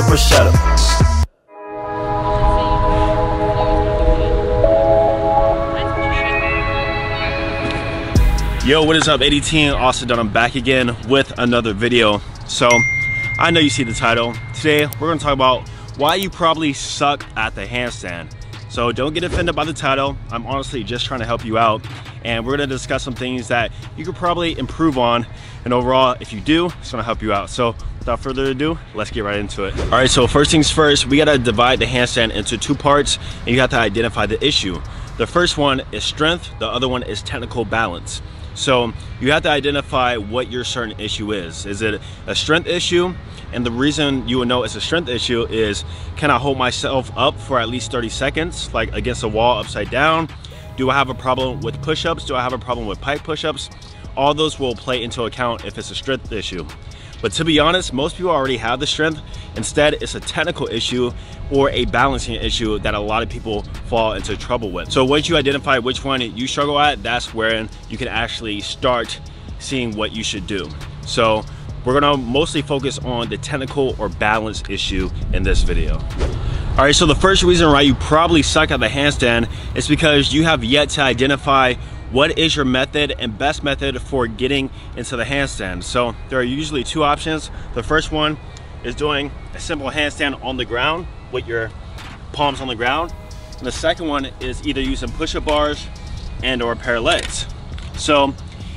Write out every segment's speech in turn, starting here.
a bruschetta. Yo, what is up, 18 Austin Dunham. I'm back again with another video. So, I know you see the title. Today, we're gonna talk about why you probably suck at the handstand. So don't get offended by the title. I'm honestly just trying to help you out. And we're gonna discuss some things that you could probably improve on. And overall, if you do, it's gonna help you out. So without further ado, let's get right into it. All right, so first things first, we gotta divide the handstand into two parts and you have to identify the issue. The first one is strength, the other one is technical balance. So you have to identify what your certain issue is. Is it a strength issue? And the reason you will know it's a strength issue is can I hold myself up for at least 30 seconds, like against a wall upside down? Do I have a problem with push-ups? Do I have a problem with pike push-ups? All those will play into account if it's a strength issue. But to be honest, most people already have the strength. Instead, it's a technical issue or a balancing issue that a lot of people fall into trouble with. So once you identify which one you struggle at, that's where you can actually start seeing what you should do. So we're gonna mostly focus on the technical or balance issue in this video. All right, so the first reason why you probably suck at the handstand is because you have yet to identify what is your method and best method for getting into the handstand. So there are usually two options. The first one is doing a simple handstand on the ground with your palms on the ground. And the second one is either using push-up bars and or parallettes. So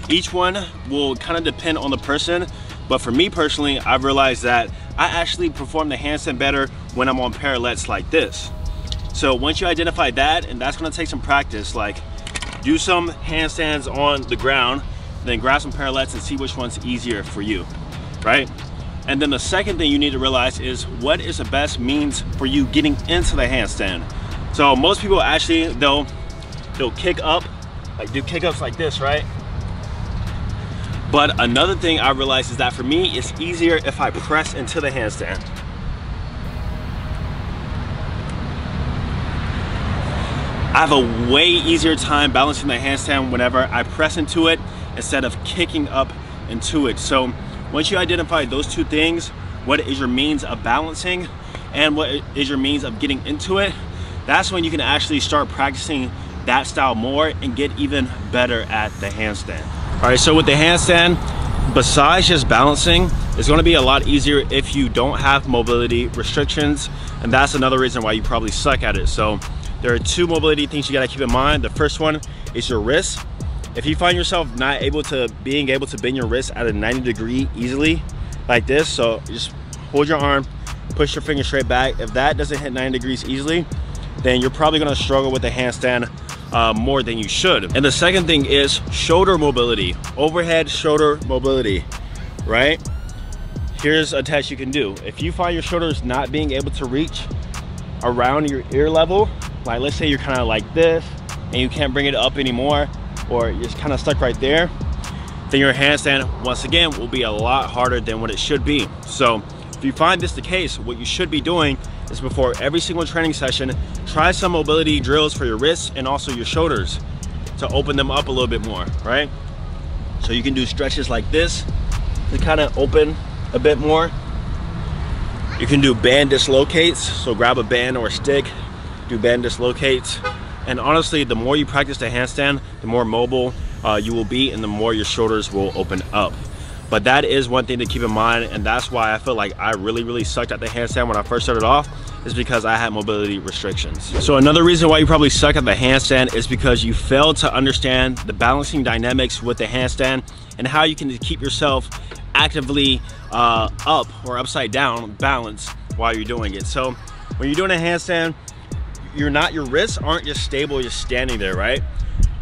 each one will kind of depend on the person, but for me personally, I've realized that I actually perform the handstand better when I'm on parallettes like this. So once you identify that, and that's gonna take some practice, like do some handstands on the ground, then grab some parallettes and see which one's easier for you, right? And then the second thing you need to realize is what is the best means for you getting into the handstand. So most people actually, they'll, they'll kick up, like do kick-ups like this, right? But another thing I realized is that for me, it's easier if I press into the handstand. I have a way easier time balancing the handstand whenever I press into it instead of kicking up into it. So once you identify those two things, what is your means of balancing and what is your means of getting into it, that's when you can actually start practicing that style more and get even better at the handstand. All right, so with the handstand, besides just balancing, it's gonna be a lot easier if you don't have mobility restrictions. And that's another reason why you probably suck at it. So there are two mobility things you gotta keep in mind. The first one is your wrist. If you find yourself not able to, being able to bend your wrist at a 90 degree easily, like this, so just hold your arm, push your finger straight back. If that doesn't hit 90 degrees easily, then you're probably gonna struggle with the handstand uh, more than you should. And the second thing is shoulder mobility, overhead shoulder mobility, right? Here's a test you can do. If you find your shoulders not being able to reach around your ear level, like let's say you're kind of like this and you can't bring it up anymore or you're kind of stuck right there, then your handstand, once again, will be a lot harder than what it should be. So if you find this the case, what you should be doing is before every single training session, try some mobility drills for your wrists and also your shoulders to open them up a little bit more, right? So you can do stretches like this to kind of open a bit more. You can do band dislocates, so grab a band or a stick, do band dislocates. And honestly, the more you practice the handstand, the more mobile uh, you will be and the more your shoulders will open up. But that is one thing to keep in mind and that's why I feel like I really, really sucked at the handstand when I first started off is because I had mobility restrictions. So another reason why you probably suck at the handstand is because you fail to understand the balancing dynamics with the handstand and how you can keep yourself actively uh, up or upside down balance while you're doing it. So when you're doing a handstand, you're not, your wrists aren't just stable, just standing there, right?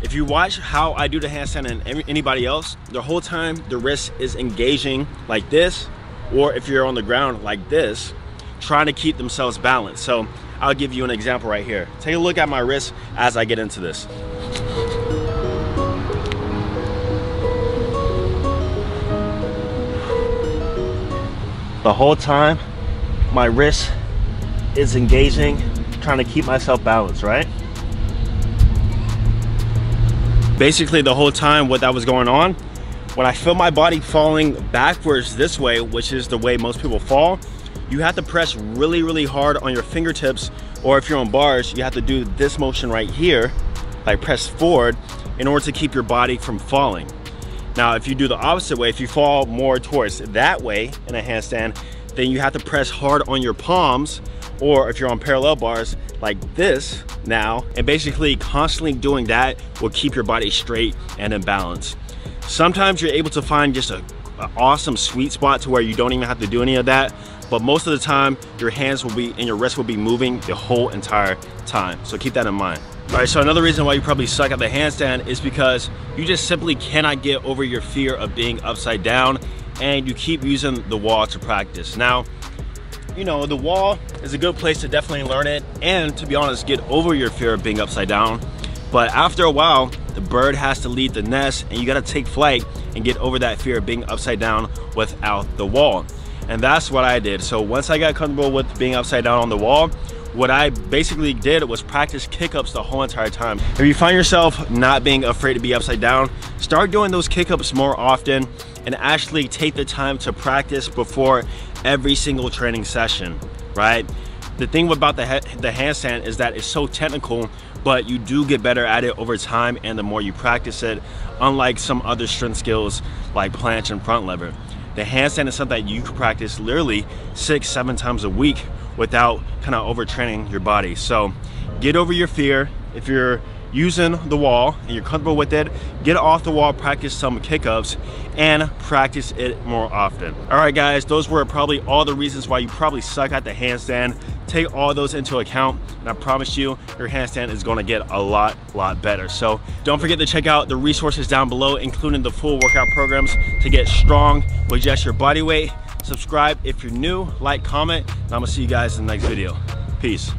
If you watch how I do the handstand and anybody else, the whole time the wrist is engaging like this, or if you're on the ground like this, trying to keep themselves balanced. So I'll give you an example right here. Take a look at my wrist as I get into this. The whole time, my wrist is engaging, trying to keep myself balanced, right? Basically the whole time what that was going on, when I feel my body falling backwards this way, which is the way most people fall, you have to press really, really hard on your fingertips, or if you're on bars, you have to do this motion right here, like press forward, in order to keep your body from falling. Now, if you do the opposite way, if you fall more towards that way in a handstand, then you have to press hard on your palms, or if you're on parallel bars like this now, and basically constantly doing that will keep your body straight and in balance. Sometimes you're able to find just a, a awesome sweet spot to where you don't even have to do any of that, but most of the time your hands will be and your wrists will be moving the whole entire time. So keep that in mind. All right, so another reason why you probably suck at the handstand is because you just simply cannot get over your fear of being upside down and you keep using the wall to practice. Now, you know, the wall is a good place to definitely learn it and to be honest, get over your fear of being upside down. But after a while, the bird has to leave the nest and you gotta take flight and get over that fear of being upside down without the wall. And that's what I did. So once I got comfortable with being upside down on the wall, what I basically did was practice kick-ups the whole entire time. If you find yourself not being afraid to be upside down, start doing those kick-ups more often and actually take the time to practice before every single training session, right? The thing about the, the handstand is that it's so technical, but you do get better at it over time and the more you practice it, unlike some other strength skills like planche and front lever. The handstand is something that you can practice literally six, seven times a week without kind of overtraining your body. So get over your fear. If you're using the wall and you're comfortable with it, get off the wall, practice some kick-ups and practice it more often. All right guys, those were probably all the reasons why you probably suck at the handstand. Take all those into account and I promise you, your handstand is gonna get a lot, lot better. So don't forget to check out the resources down below, including the full workout programs to get strong with just your body weight subscribe if you're new, like, comment, and I'm gonna see you guys in the next video. Peace.